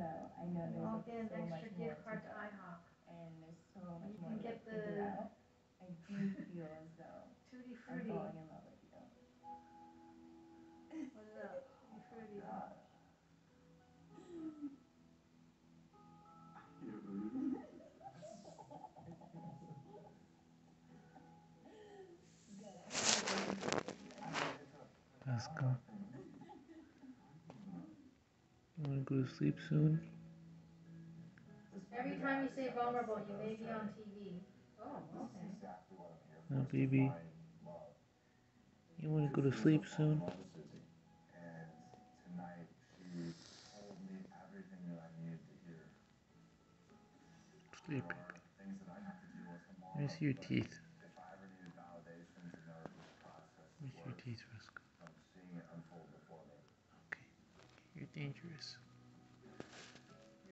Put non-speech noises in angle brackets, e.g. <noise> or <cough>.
know. I know there's I'll like, get an so much extra more gift card to to go, IHOP, and there's so much You more can to get like, the- out. I do <laughs> feel as though tutti I'm falling in love with you. What is that? Tutti frutti. <laughs> Let's go. You wanna go to sleep soon? Every time you say vulnerable, you may be on TV. Oh, okay. Now, baby. You wanna go to sleep soon? Sleep, see your teeth. See your teeth, Roscoe. Okay. You're dangerous.